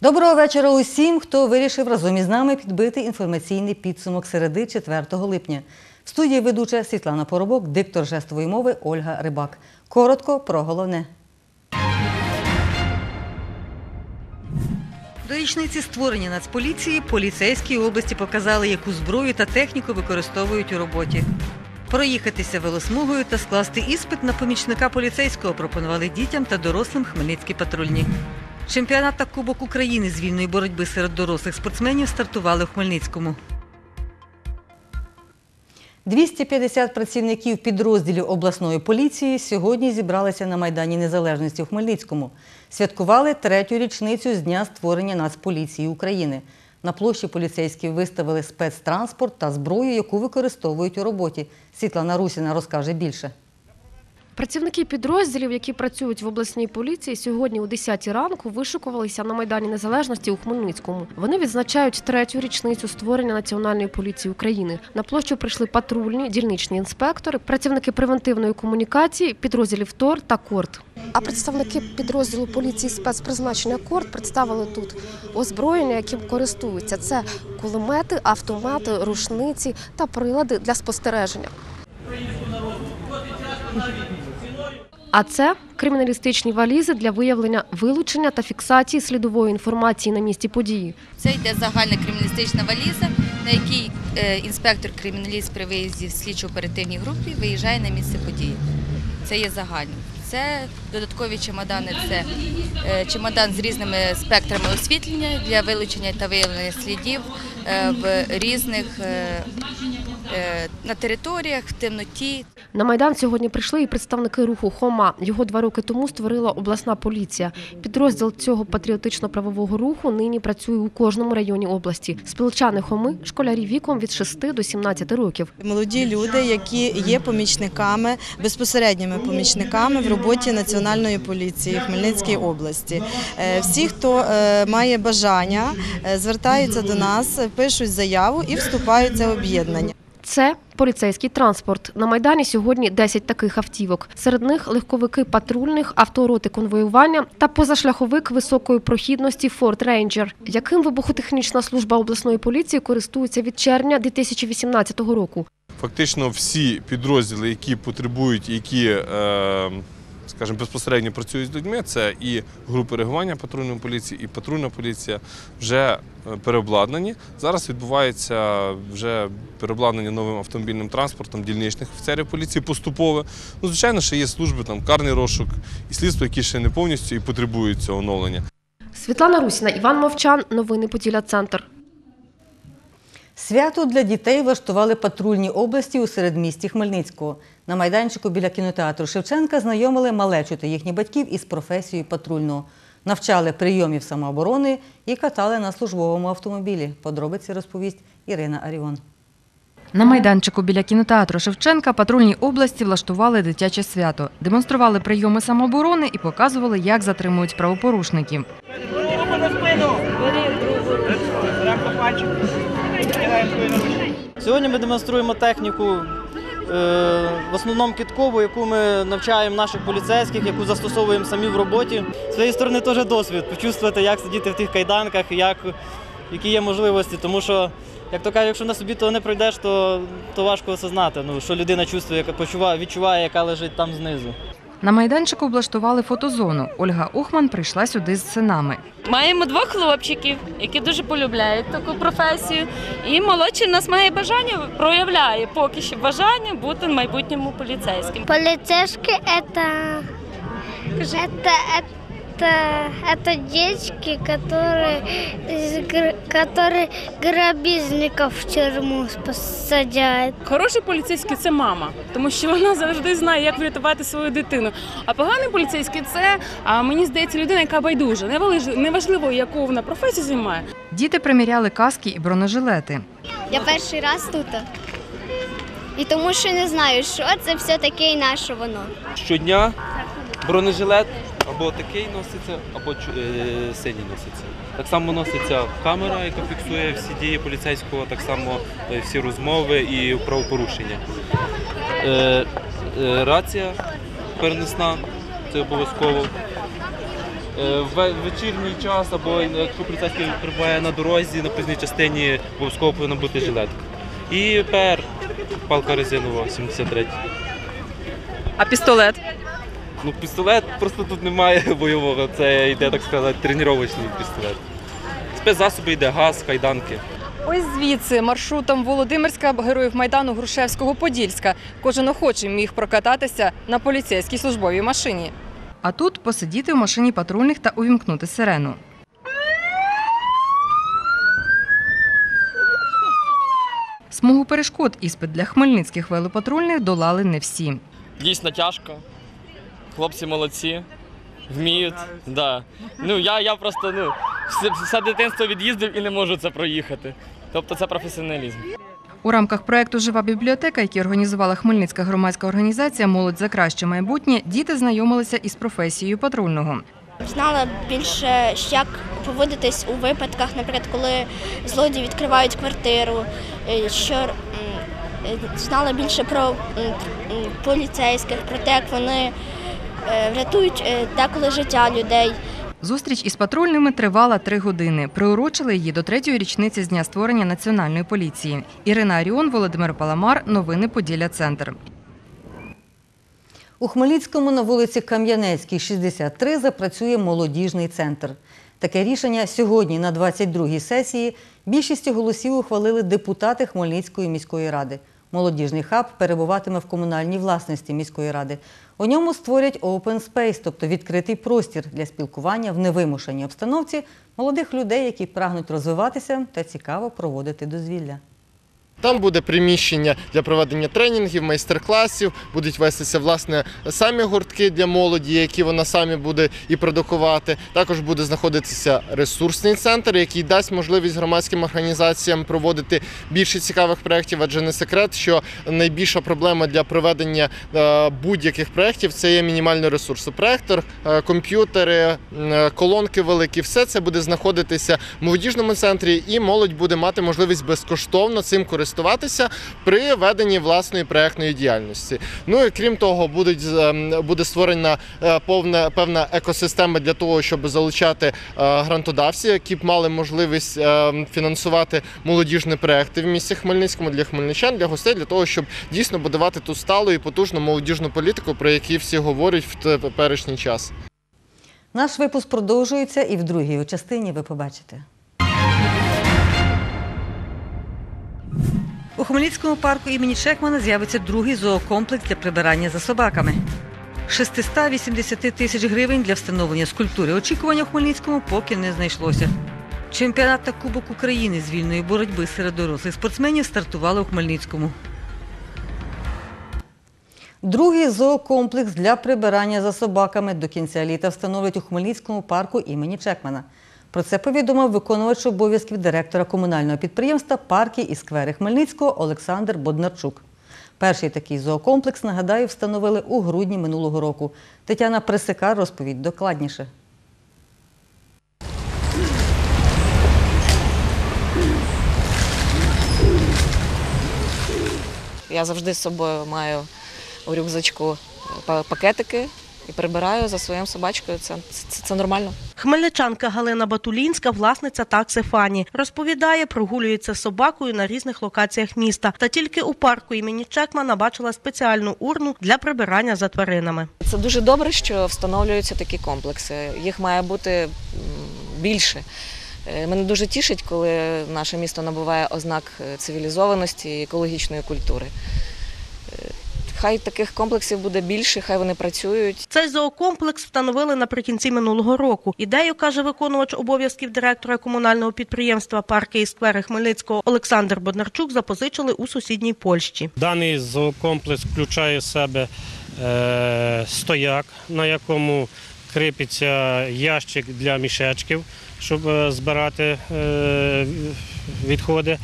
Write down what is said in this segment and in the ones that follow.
Доброго вечора усім, хто вирішив разом із нами підбити інформаційний підсумок середи 4 липня. В студії ведуча Світлана Поробок, диктор жестової мови Ольга Рибак. Коротко про головне. До річниці створення Нацполіції поліцейські області показали, яку зброю та техніку використовують у роботі. Проїхатися велосмугою та скласти іспит на помічника поліцейського пропонували дітям та дорослим хмельницькі патрульні. Чемпіонат та Кубок України з вільної боротьби серед дорослих спортсменів стартували в Хмельницькому. 250 працівників підрозділів обласної поліції сьогодні зібралися на Майдані Незалежності у Хмельницькому. Святкували третю річницю з дня створення Нацполіції України. На площі поліцейські виставили спецтранспорт та зброю, яку використовують у роботі. Світлана Русіна розкаже більше. Працівники підрозділів, які працюють в обласній поліції, сьогодні о 10 ранку вишукувалися на Майдані Незалежності у Хмельницькому. Вони відзначають третю річницю створення Національної поліції України. На площу прийшли патрульні, дільничні інспектори, працівники превентивної комунікації, підрозділів ТОР та КОРТ. А представники підрозділу поліції спецпризначення КОРТ представили тут озброєння, яким користуються. Це кулемети, автомати, рушниці та прилади для спостереження. А це криміналістичні валізи для виявлення вилучення та фіксації слідової інформації на місці події. Це йде загальна криміналістична валіза, на якій е, інспектор криміналіст при виїзді в слідчо-оперативній групі виїжджає на місце події. Це є загальним. Це додаткові чемодани, це е, чемодан з різними спектрами освітлення для вилучення та виявлення слідів е, в різних на територіях, в темноті. На майдан сьогодні прийшли і представники руху Хома. Його два роки тому створила обласна поліція. Підрозділ цього патріотично-правового руху нині працює у кожному районі області. Спілчани Хоми школярі віком від 6 до 17 років. Молоді люди, які є помічниками, безпосередніми помічниками в роботі Національної поліції Хмельницької області. Е, Всі, хто е, має бажання, е, звертаються до нас, пишуть заяву і вступають в це об'єднання. Це поліцейський транспорт. На майдані сьогодні 10 таких автівок. Серед них легковики патрульних, автороти конвоювання та позашляховик високої прохідності Ford Ranger, яким вибухотехнічна служба обласної поліції користується від червня 2018 року. Фактично всі підрозділи, які потребують, які, е, скажімо, безпосередньо працюють з людьми, це і групи реагування патрульної поліції, і патрульна поліція вже е, переобладнані. Зараз відбувається вже переобладнання новим автомобільним транспортом дільничних офіцерів поліції поступове. Ну, звичайно, ще є служби, там карний розшук і слідство, які ще не повністю і потребують цього оновлення. Світлана Русіна, Іван Мовчан. Новини Поділля Центр. Свято для дітей влаштували патрульні області у середмісті Хмельницького. На майданчику біля кінотеатру Шевченка знайомили малечу та їхніх батьків із професією патрульного. Навчали прийомів самооборони і катали на службовому автомобілі. Подробиці розповість Ірина Аріон. На майданчику біля кінотеатру Шевченка патрульні області влаштували дитяче свято, демонстрували прийоми самооборони і показували, як затримують правопорушників. Руку на спину. Сьогодні ми демонструємо техніку е, в основному киткову, яку ми навчаємо наших поліцейських, яку застосовуємо самі в роботі. З своєї сторони теж досвід, почувствувати, як сидіти в тих кайданках, як, які є можливості. Тому що, як то кажуть, якщо на собі того не пройдеш, то, то важко осознати, ну, що людина чувствує, відчуває, яка лежить там знизу. На майданчику облаштували фотозону. Ольга Ухман прийшла сюди з синами. Маємо двох хлопчиків, які дуже полюбляють таку професію. І молодший нас має бажання, проявляє поки що бажання бути в майбутньому поліцейським. Поліцейський это, это, это, это девочки, которые, из гр- которые грабежников в тюрьму посадят. Хороший поліцейський це мама, тому що вона завжди знає, як врятувати свою дитину. А поганий поліцейський це, а мені здається, людина, яка байдужа. Невалиж- Неважливо, яку вона професію займає. Діти приміряли каски і бронежилети. Я перший раз тут. І тому що не знаю, що це все таке і на що воно. щодня бронежилет або такий носиться, або е, синій носиться. Так само носиться камера, яка фіксує всі дії поліцейського, так само е, всі розмови і правопорушення. Е, рація перенесна, це обов'язково. В вечірній час або якщо поліцейський перебуває на дорозі, на пізній частині обов'язково повинна бути жилетка. І ПР, палка резинова, 73. А пістолет? Ну, пістолет просто тут немає бойового, це йде, так сказати, тренувальний пістолет. Спецзасоби йде газ, кайданки. Ось звідси маршрутом Володимирська героїв Майдану Грушевського Подільська. Кожен охочий міг прокататися на поліцейській службовій машині. А тут посидіти в машині патрульних та увімкнути сирену. Смугу перешкод іспит для хмельницьких велопатрульних долали не всі. Дійсно тяжко. Хлопці молодці, вміють. Да. Ну, я, я просто ну, все, все дитинство від'їздив і не можу це проїхати. Тобто це професіоналізм. У рамках проекту Жива бібліотека, який організувала Хмельницька громадська організація Молодь за краще майбутнє, діти знайомилися із професією патрульного. Знала більше, як поводитись у випадках, наприклад, коли злодії відкривають квартиру, е, що е, знала більше про поліцейських, про те, як вони е, рятують е, деколи життя людей. Зустріч із патрульними тривала три години. Приурочили її до третьої річниці з дня створення національної поліції. Ірина Аріон, Володимир Паламар. Новини Поділля Центр. У Хмельницькому на вулиці Кам'янецькій, 63, запрацює молодіжний центр. Таке рішення сьогодні на 22-й сесії більшістю голосів ухвалили депутати Хмельницької міської ради. Молодіжний хаб перебуватиме в комунальній власності міської ради. У ньому створять open space, тобто відкритий простір для спілкування в невимушеній обстановці молодих людей, які прагнуть розвиватися та цікаво проводити дозвілля. Там буде приміщення для проведення тренінгів, майстер-класів, будуть вестися власне самі гуртки для молоді, які вона самі буде і продукувати. Також буде знаходитися ресурсний центр, який дасть можливість громадським організаціям проводити більше цікавих проєктів, адже не секрет, що найбільша проблема для проведення е, будь-яких проєктів це є мінімальний ресурс. Проектор, е, комп'ютери, е, колонки великі, все це буде знаходитися в молодіжному центрі, і молодь буде мати можливість безкоштовно цим користуватися при веденні власної проектної діяльності. Ну і крім того, будуть ем, буде створена е, повна певна екосистема для того, щоб залучати е, грантодавців, які б мали можливість ем, фінансувати молодіжні проекти в місті Хмельницькому для хмельничан, для гостей, для того, щоб дійсно будувати ту сталу і потужну молодіжну політику, про яку всі говорять в теперішній час. Наш випуск продовжується і в другій частині ви побачите. Хмельницькому парку імені Чекмана з'явиться другий зоокомплекс для прибирання за собаками. 680 тисяч гривень для встановлення скульптури очікування в Хмельницькому поки не знайшлося. Чемпіонат та Кубок України з вільної боротьби серед дорослих спортсменів стартували у Хмельницькому. Другий зоокомплекс для прибирання за собаками до кінця літа встановлять у Хмельницькому парку імені Чекмана. Про це повідомив виконувач обов'язків директора комунального підприємства Парки і сквери Хмельницького Олександр Боднарчук. Перший такий зоокомплекс, нагадаю, встановили у грудні минулого року. Тетяна Пресикар розповість докладніше. Я завжди з собою маю у рюкзачку пакетики і прибираю за своїм собачкою. Це, це, це нормально. Хмельничанка Галина Батулінська, власниця такси Фані, розповідає, прогулюється з собакою на різних локаціях міста. Та тільки у парку імені Чекмана бачила спеціальну урну для прибирання за тваринами. Це дуже добре, що встановлюються такі комплекси. Їх має бути більше. Е, Мене дуже тішить, коли наше місто набуває ознак е, цивілізованості і екологічної культури. Хай таких комплексів буде більше, хай вони працюють. Цей зоокомплекс встановили наприкінці минулого року. Ідею каже виконувач обов'язків директора комунального підприємства Парки і сквери Хмельницького Олександр Боднарчук запозичили у сусідній Польщі. Даний зоокомплекс включає в себе е, стояк, на якому кріпиться ящик для мішечків, щоб е, збирати е, відходи,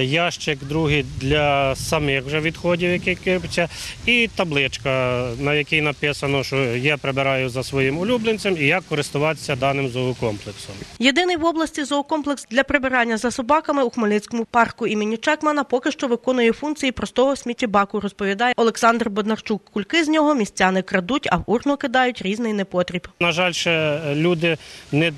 ящик другий для самих вже відходів, які кипляться, і табличка, на якій написано, що я прибираю за своїм улюбленцем і як користуватися даним зоокомплексом. Єдиний в області зоокомплекс для прибирання за собаками у Хмельницькому парку імені Чекмана поки що виконує функції простого сміттєбаку, розповідає Олександр Боднарчук. Кульки з нього містяни крадуть, а в урну кидають різний непотріб. На жаль, ще люди не,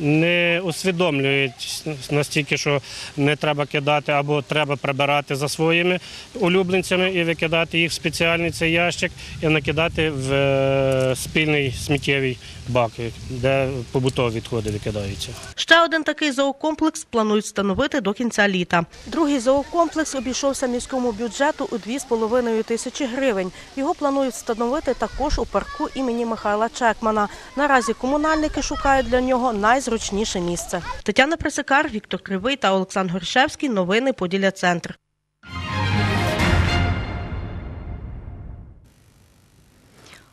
не усвідомлюють настільки, що не треба кидати або треба прибирати за своїми улюбленцями і викидати їх в спеціальний цей ящик і накидати в е, спільний сміттєвий бак, де побутові відходи викидаються. Ще один такий зоокомплекс планують встановити до кінця літа. Другий зоокомплекс обійшовся міському бюджету у 2,5 тисячі гривень. Його планують встановити також у парку імені Михайла Чекмана. Наразі комунальники шукають для нього найзручніше місце. Тетяна Пресикар, Віктор Кривий та Олександр Горшевський. Новини Поділля Центр.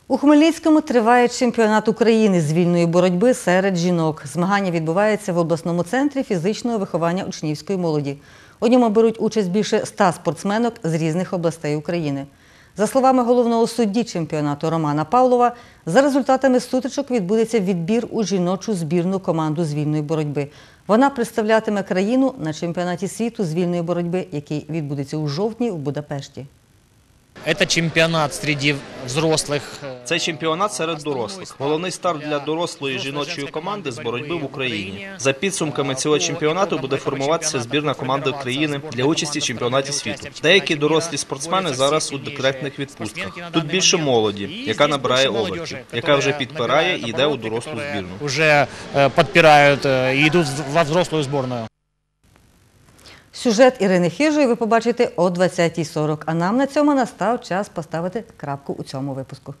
У Хмельницькому триває чемпіонат України з вільної боротьби серед жінок. Змагання відбуваються в обласному центрі фізичного виховання учнівської молоді. У ньому беруть участь більше ста спортсменок з різних областей України. За словами головного судді чемпіонату Романа Павлова, за результатами сутичок відбудеться відбір у жіночу збірну команду з вільної боротьби. Вона представлятиме країну на чемпіонаті світу з вільної боротьби, який відбудеться у жовтні в Будапешті. Это чемпионат среди взрослых. Це чемпіонат серед дорослих. Головний старт для дорослої жіночої команди з боротьби в Україні. За підсумками цього чемпіонату буде формуватися збірна команда України для участі в чемпіонаті світу. Деякі дорослі спортсмени зараз у декретних відпустках. Тут більше молоді, яка набирає обертів, яка вже підпирає і йде у дорослу збірну. Уже э, подпирают э, и идут в- во взрослую сборную. Сюжет Ірини Хижої ви побачите о 20.40. А нам на цьому настав час поставити крапку у цьому випуску.